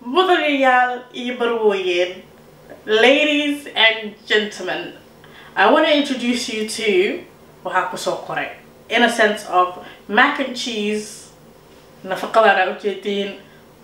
mudanayaal iyo barwooyin ladies and gentlemen i want to introduce you to waxaa ku soo qoray in a sense of mac and cheese nafaqadana ujeediin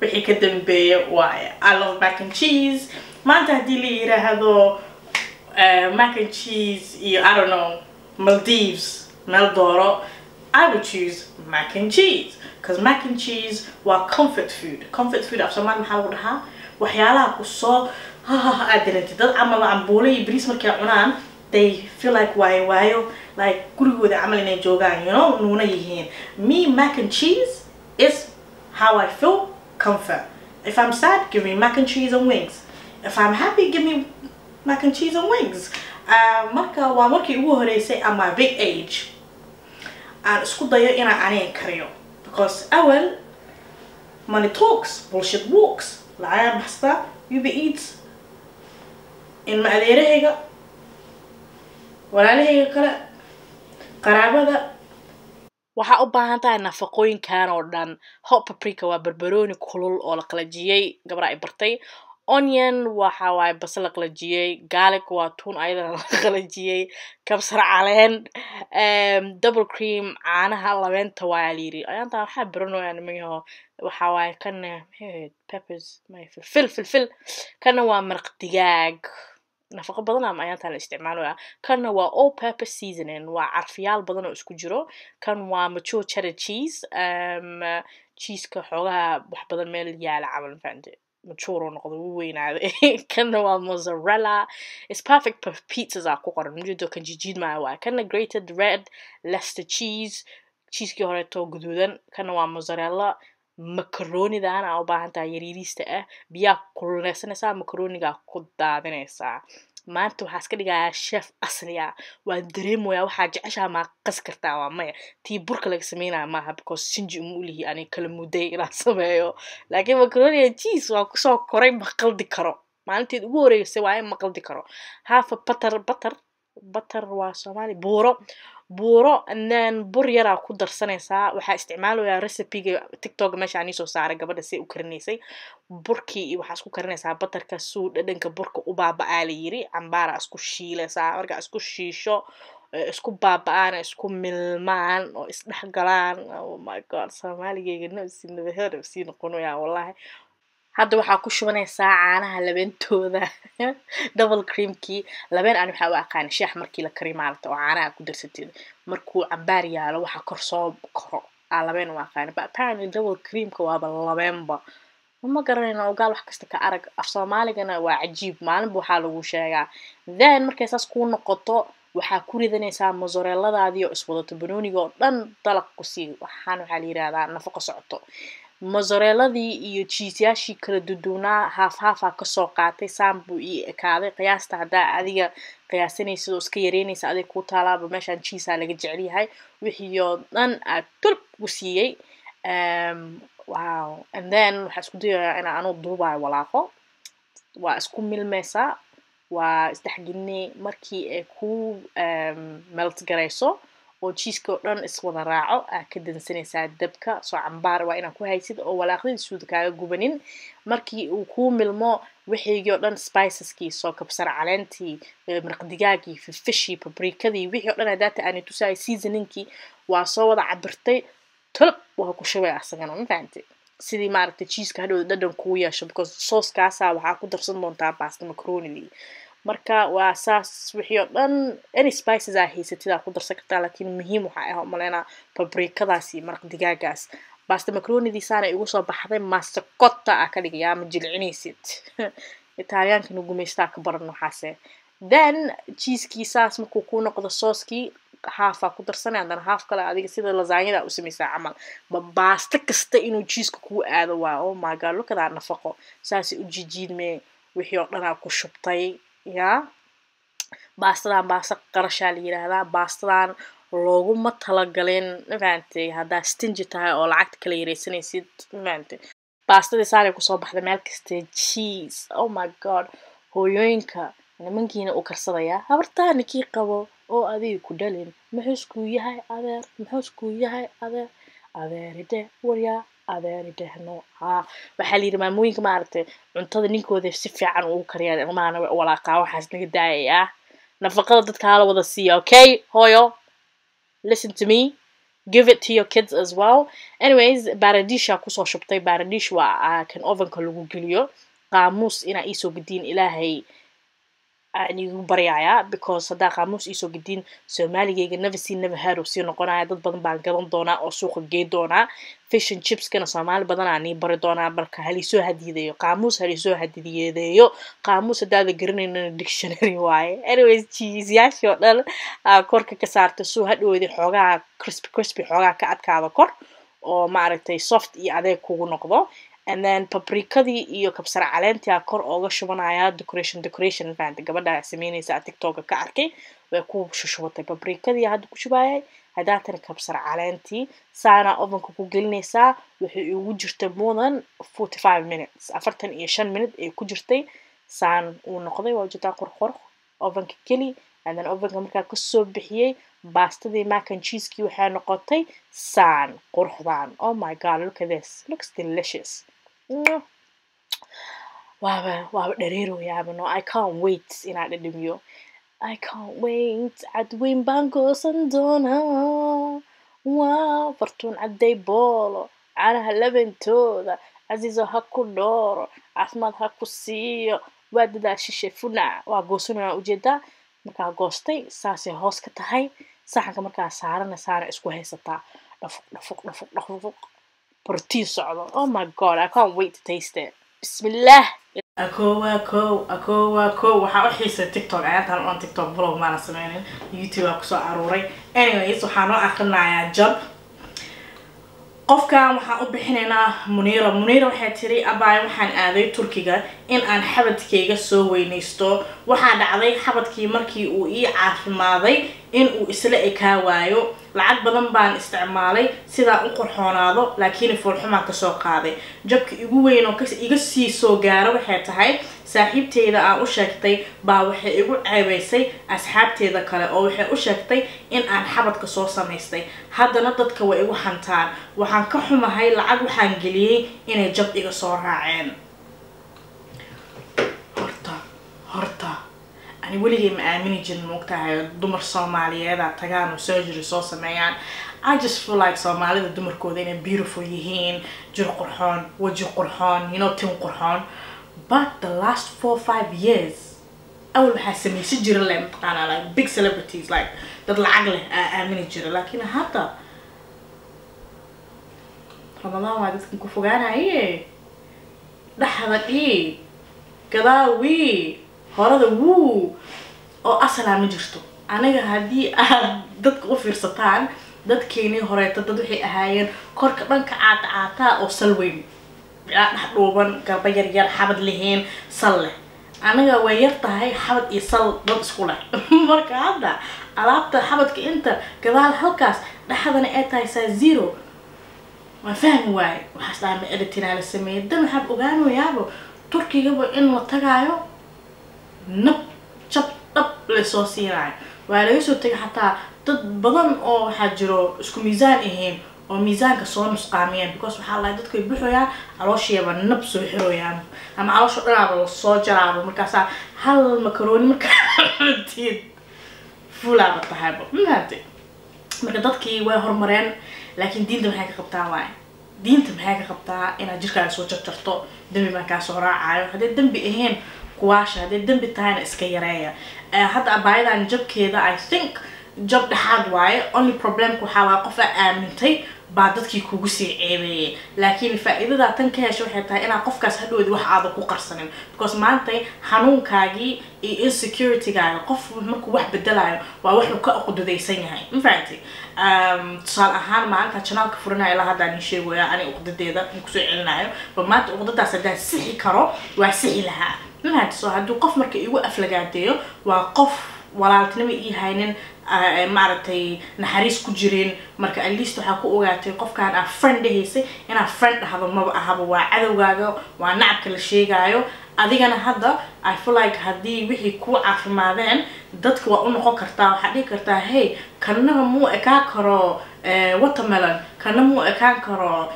wixii ka dambeeya waaye i love mac and cheese. Maanta haddii la yiraahdo uh, mac and cheese iyo i don't know maldives meel dooro i would choose mac and cheese because mac and cheese waa comfort food. Comfort food af soomaali maxaa lagu dhahaa waxyaalaha ku soo aad dirantid dad camal cambuule iyo bariis markay cunaan they feel like waayo waayo like gurigooda camal inay joogaan you know nuuna yihiin me mac and cheese is how i feel comfort. If i'm sad give me mac and cheese and wings. If i'm happy give me mac and cheese and wings. Uh, marka waa markii ugu horeysay ama big age aan isku dayo inaan aniga kariyo. Because awal money talks bullshit walks lacagaan baxstaa uber eats ilma adeerahayga walaalahayga kale qaraabada. Waxaa u baahan tahay nafaqooyinkan oo dhan. Hot paprika waa barbarooni kulul oo la qalajiyey gabra ay bartay onion waxa waaye basal la qalajiyey garlic waa tun ayadana la qalajiyey kabsar caleen double cream caanaha labeenta waa layiri ayaanta waxaa baranooyaa nimanyaho waxa waaye kana maxay peppers may filfil filfil. Kana waa maraq digaag. Nafaqo badan ama ayaantaan la isticmaalaya kanna waa all purpose seasoning waa carfiyaal badan oo isku jiro. Kan waa mature cheddar cheese um, cheeseka xoogaha wax badan meel yaalla camal fahamte oo noqdo wuu weynaaday kanna waa mozzarella. Is perfect for pizzas aa ku qoran ujeedo kan jijiid maayo waay kanna grated red leicester cheese cheeskii horeeto guduudan kanna waa mozzarella macaronidaan aa u baahan tahay yariiriista ah biyaa kululeysanaysaa macaronigaa ku daadinaysaa maanta waxaa iska dhigayaa chef asli ah waa dareemoyaa waxaa jeceshaa maa qas kartaa? Waa maya tii burka laga sameynaya maaha because sinji uma ulihi ani kala muday inaan sameeyo. Laakiin macaronia cheese waa ku soo koray ma qaldi karo. Maalinteed ugu horeysay waa in ma qaldi karo. Hafa batar batar batar waa soomaali buuro buuro then bur yaraa ku darsanaysaa. Waxaa isticmaalayaa recipiga tiktok meesha aan iisoo saaray gabadha si u karinaysay. Burkii iyo waxaa isku karinaysaa batarka suu dhadhanka burka u baaba-aa la yiri cambaara isku shiilaysaa. Markaa isku shiisho isku baaba-aan isku milmaan oo isdhexgalaan oh my god soomaaligeyga nafsi nabahee nafsii noqonaya wallahi hadda waxaa ku shubanaysaa caanaha labeentooda. Double creamkii labeen aan waxaa u aqaana sheex markii la kariyo maalata oo caanaha ku darsateed. Markuu cambaar yaalo waxa kor soo koro. Aa labeen u aqaana apparently double creamka waaba labeenba. Ma garanayna ogaal wax kasta ka arag. Af soomaaligana waa cajiib. Maalinba waxaa lagu sheegaa. Then markay saas kuu noqoto waxaa ku ridanaysaa mozzarelladaadii oo iswadato banooniga oo dhan dalaq ku sii. Waxaan waxaa la yirahdaa nafaqo socoto mozzarelladii iyo jiisyaashii kala duduwnaa haaf haafaa ka soo qaatay saan buu ii ekaaday. Qiyaasta haddaa adiga qiyaasanaysid oo iska yareynaysa adig kuu taalaaba meeshaan jiisaa laga jecel yahay. Wixii oo dhan aad tulb u siiyey. Wow and then waxaa isku dayayaa inaa anuu duubaayo walaaqo. Waa isku milmaysaa waa isdhexgelinay markii ay ku melt garayso oo jiiska oo dhan iswada raaco aa ka dansanaysaa dabka. Soo cambaar waa inaa ku haysid oo walaaqdii suuda kaaga gubanin. Markii uu kuu milmo wixigii oo dhan spiceskii soo kabsar caleentii maraq digaagii fifishii pabrikadii wixii o dhan hadaata aani tusaay seasoninkii waa soo wada cabirtay tolb waa ku shubay asagana ma fahamtay sidii maaragtay jiiska hadhow dhadhan kuu yeesho because sooskaasaa waxaa ku darsan doontaa basta macaronidii marka waa saas wixii oo dhan any spices aa haysatid aa ku darsan kartaa laakiin muhiim waxaa ah umaleynaa pabrikadaas iyo maraq digaagaas basta macaronidii igu soo baxday mastercotta aa ka dhigayaa ma jilcinaysid? Italiyankana gumaystaa ka baran waxaase then jiiskii saas markuu kuu noqdo sooskii haafaa ku darsanay haddana haaf kale adiga sida lasaanyada u samaysaa camal. Baasto kasta inuu jiiska kuu aado waa oh my god lukadaa nafaqo. Saasay u jijiidmee wixii oo dhanaa ku shubtay yaa? Baastadan baasta qarashaa la yiraahdaa. Baastadan looguma talagalin mafahantay haddaa stingy tahay oo lacagta kala yareysanaysid mafahantay baastadii saanay ku soo baxday meel kasta cheese oh my god. Hooyooyinka nimankiina uu karsadayaa habartaa ninkii qabo oo adiga ku dhalin. Muxuuskuu yahay adeer? Muxuuskuu yahay adeer? Adeeride waryaa adeeri dhehno ha waxaa layidhi maamooyinka maaragtay cuntada ninkooda si fiican ugu kariyaan ilmahana walaaqaa waxaas naga daayaya nafaqada dadka hala wada siiya okay? Hooyo. Listen to me. Give it to your kids as well. Anyways baradisha ku soo shubtay. Baradish waa kan ovenka lagu geliyo. Qaamuus inaa iisoo gediin ilaahay aan igu baryayaa because haddaa qaamuus iisoo gediin soomaaligayga never see never heard sii noqonaya dad badan baan gadan doonaa oo suuqa gey doonaa and chipskana soomaali badanaa nii bari doonaa marka halisoo hadiyadeeyo qaamuus halisoo hadiyadeeyo qaamuus haddaada garanaynana dictionary waaye anyways jiisyaashii oo dhan aa korka ka saartay suu hadhoodi xoogaha crispy crispy xoogaha ka adkaado kor oo maaragtay soft iyo adeeg kugu noqdo and then paprikadii iyo kabsar caleentia kor ooga shubanaya decoration decoration fahamta gabadha sameynaysa tiktoka ka arkay way ku shushubatay. Paprikadii hadda ku shubayay haddaatan kabsar caleentii saana ovenka ku gelinaysaa waxay ugu jirtay more than forty five minutes. Afartan iyo shan minute ay ku jirtay. Saan uu noqday waa jirtaa qorqor ovenka geli and then ovenka markaa ka soo bixiyey baastadii mac and waxay noqotay saan quruxdan. Oh my god look at this. Looks delicious waaba waaba dhareeroyaaba no i can't wait inaan dhadhamiyo i can't wait cadweyn baan goosan doonaa waa fartuun cadday boolo caanaha labantooda casiiso ha ku dhooro caafimaad ha ku siiyo waa dadaa shishe funac waa goosanaya u jeedaa markaa goostay saasay hoos ka tahay saxanka markaa saarana saana isku haysataa dhafuq dhafuq dhafuq dhafuq protein socdo oh my god i can't wait to taste it. Bismillah. Akowa kow akowa kow waxaa u xiisay tiktok ayaantaan on tiktok blog maana sameynin youtube aa ku soo aruuray anyways waxaa noo akrinayaa job. Qofkan waxaan u bixinaynaa muniira muniira waxay tiri abaay waxaan aaday turkiga in aan xabadkayga soo weynaysto. Waxaa dhacday xabadkii markii uu ii caafimaaday in uu isla ekaa waayo. Lacag badan baan isticmaalay sidaan u qorxoonaado laakiin foolxumaan ka soo qaaday. Jabka igu weyn oo iga sii soo gaaro waxay tahay saaxiibteyda aan u sheegtay baa waxay igu ceebaysay asxaabteeda kale oo waxay u sheegtay in aan xabadka soo samaystay. Haddana dadka way igu hantaan. Waxaan ka xumahay lacag waxaan geliyey inay jab iga soo raaceen. Horta horta ani weligay ma aamini jirin moogtahay dumar soomaaliyeeda oo surgery soo sameeyaan i just feel like soomaalida dumarkooda inay beautiful yihiin jir qurxoon weji qurxoon you know tin qurxoon but the last four five years awal waxaa samaysan jira le mataqaanaa like big celebrities like dad lacag leh aa aamini jira laakiin hadda ramadaan waa dadkan ku fogaanaye. Dhexda dhii gadaawi horada wuu! Oo asalaa ma jirto. Aniga haddii aad dadka u fiirsataan dadkeenii horeeta dad waxay ahaayeen korka dhanka caata caataa oo sal weyn. Bilaa dhex dhuuban garba yar yar xabad lahayn sal leh. Aniga way yar tahay xabad iyo sal dad isku leh. Marka hadda alaabta xabadka inta gadaal halkaas dhexdana ay tahay saa zero. Waan fahmi waaye waxaas dhaha ma editinaa la sameeyay. Dan waxaad ogaanayaaba turkigaba in la tagaayo nab jab dhab la soo siinayo waa laga soo tegay xataa dad badan oo waxaa jiro isku miisaan ahayn oo miisaanka soo nusqaamiyeen because waxaa lahay dadku ay buxoyaan calooshiiba nab soo xiroyaan ama caloosha dhanaaba la soo jaraaba markaasaa hal makarooni markaa cuntiid fulaaba tahayba mahaate marka dadkii way horumareen laakiin diinta maxay ka qabtaa waaye? Diinta maxay ka qabtaa inaad jirkaaga soo jarjarto? Dembi baan kaa soo raacayo hadday dembi ahayn kuwaasha. Hadday dembi tahayna iska yareeya. Hadda abaayadan jabkeeda i think jab dhexaad waaye only problemka waxaa waaya qof aa aamintay baa dadkii kugu sii ceebeeyay laakiin faa-iidadaa tan ka hesha waxay tahay inaad qofkaas hadhoodi wax aada ku qarsanin. Because maantay xanuunkaagii iyo insecurity-gaaga qof markuu wax bedelayo waa wuxuu ka uqdadaysan yahay. Ma fahamtay tusaale ahaan maalinta janaalka furanaya ilaa haddaan ii sheegaya ani uqdadeeda ku soo celinayo ba maanta uqdadaas haddaan sixi karo waa sixi lahaa ma fahamtay so hadduu qof marka igu aflagaadeeyo waa qof walaaltinimo ii haynin maaragtay naxariis ku jirin marka at least waxaa ku ogaatay qofkaan aa friend dhahaysay inaad friend dhahdo maba ahaba waa cadowgaaga waa nacabka la sheegaayo. Adigana hadda i feel like haddii wixii ku caafimaadeen dadka waa u noqon kartaa waxaad dhihi kartaa hey kannaga muu ekaa karo watermelon. Kana muu ekaan karo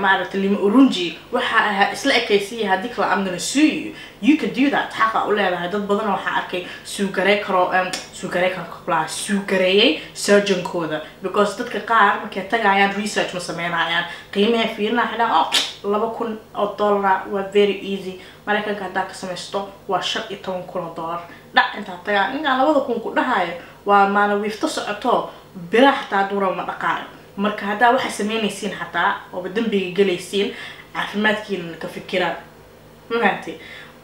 maaragta lima urunji. Waxa ahaa isla ekaysiya haddii kale I'm gonna sue you can do that. Xaqa u leedahay. Dad badan waxaa arkay suugarey karo suugarey karo suugareeyay surgeonkooda. Because dadka qaar markay tagayaan research ma sameynayaan. Qiimahay fiirinaa xidhaan oh laba kun oo dollara waa very easy. Maraykanka haddaa ka samaysto waa shan iyo toban kun oo dollar. Dhac intaa tagaa ninkaan labada kun ku dhahayo waa maana wiifto socoto bilaa xataa duura ma dhaqaayo marka haddaa waxaa sameynaysiin xataa ooba dembiga gelaysiin caafimaadkiina ka fikiraan. Mafahamtay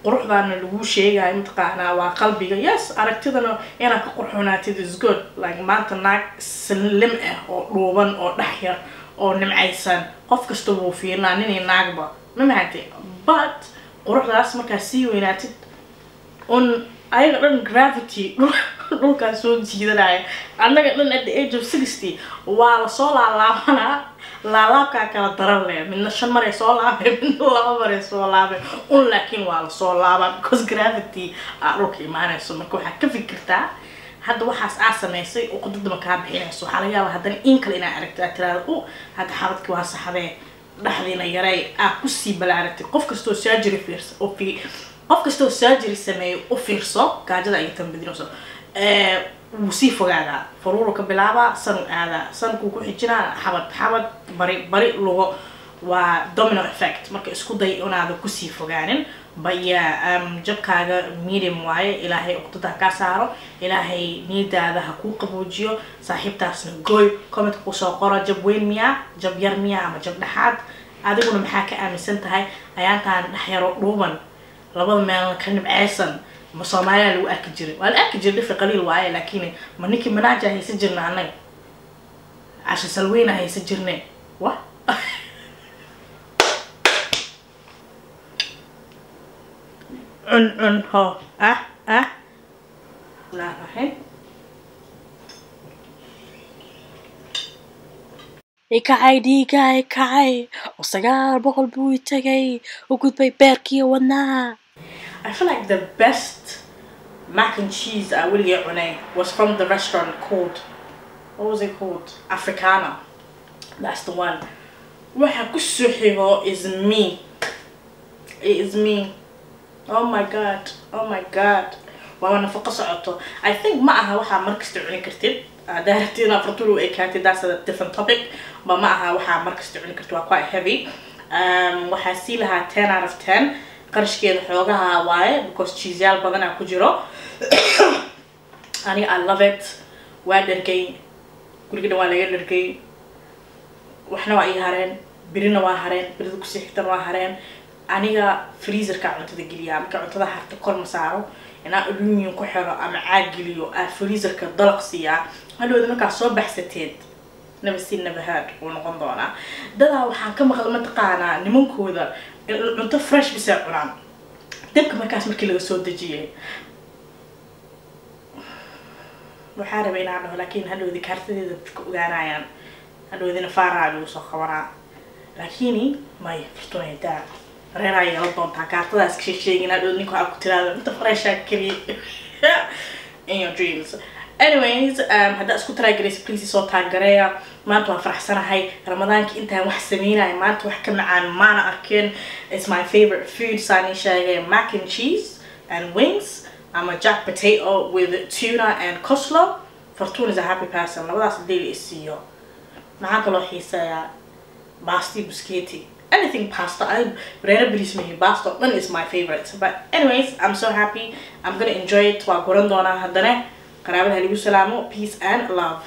quruxdaana lagu sheegayo mataqaanaa waa qalbiga. Yes aragtidana inaad ka qurxoonaatid is good. Like maanta naag slim ah oo dhuuban oo dhex yar oo nimcaysan. Qof kasta wuu fiirinaa ninay naagba. Ma mahantay but quruxdaas markaa sii weynaatid un ayaga dhan gravity. Dhulkaa soo jiidanaya annaga dhan at the age of sixty. Waa la soo laalaabanaa laalaabkaa kala daran leh midna shan maray soo laabay midna laba maray soo laabay un laakiin waa la soo laabaa because gravity aa dhulka imaanayso marka waxaad ka fikirtaa hadda waxaas aa samaysay oo kaa bixinayso. Waxaa laga yaabaa haddana in kale inaa aragto aad tiraada u hadda xabadkii waa saxdee dhexdiina yarey aa ku sii balaaratay. Qof kastoo surgery fiirsa oo qof kastoo surgery sameeyo u fiirso gaajada ay tambadinayso wuu sii fogaadaa faruuru ka bilaabaa sanu aadaa sankuu ku xijinaa xabad xabad bari bari lugo waa domino effect. Marka isku day inaada ku sii fogaanin baya jabkaaga medium waaye ilaahay uqdada kaa saaro ilaahay niidaada ha kuu qaboojiyo saaxiibtaasna gooy commentka ku soo qoro jab weyn miyaa jab yar miyaa ama jab dhexaad adiguna maxaa ka aaminsan tahay ayaantaan dhexyaro dhuuban labada meelna ka nimceysan ma soomaaliya lagu arki jiray. Waa la arki jiray dhifi qaliil waaye laakiin ma ninkii manaaja haysan jirna annaga. Casha salweyna haysan jirne wa cun cun ho. Ah ah ikacay dhiiga ikacay oo sagaal boqol buu i tagay u gudbay beerkiiyo wadnaha I feel like the best mac and cheese I will get when I was from the restaurant called what was it called? Africana. That's the one. Waxa ku soo xigo is me. Is me. Oh my god. Oh my god. waa nafaqo socoto I think ma aha waxaa markasta cuni kartid haddaa rabtid inaad fartulu ay kaatid that's a different topic ba ma aha waxaa markasta cuni kartid waa quite heavy. Waxaa sii lahaa ten out of ten. Qarashkeeda xoogaha waaye because cheeseyaal badanaa ku jiro aniga I love it. Waa dhargay guriga dhan waa laga dhargay waxna waa ii hareen birina waa hareen birida ku sii xigtana waa hareen aniga freezerka cuntada geliyaa marka cuntada harta kor ma saaro inaa aluminium ku xiro ama caag geliyo aa freezerka dalaq siiyaa hadhowda markaa soo baxsateed seen never heard uu noqon doonaa. Dadaa waxaan ka maqla mataqaanaa nimankooda cunto fresh bisay cunaan. Dabka markaas markii laga soo dejiyay. Waxaa rabay inaan dhaho laakiin hadhowdi kaartadeeda dadka ogaanayaan hadhowdina faaraa lagu soo qabanaa laakini may furtunay daa reeraa yeela doontaa kaartadaas ka sheegin hadhow ninka ku tiraada inta fresha keliya in your dreams. Anyways um, isku taraagaraysa please soo taagareeya maanta waan faraxsanahay ramadaanka intaan wax sameynaya maanta wax ka macaan maana arkeen it's my favorite food saan ii sheegay mac and cheese and wings. I'm a jack potato with tuna and coleslaw. Fortune is a happy person. Labadaas daily isiiyo maxaa kaloo xiiseeyaa basti busketi anything pasta. I rare believe me pasta. Then is my favorite. But anyways I'm so happy. I'm gonna enjoy it. Waa peace and love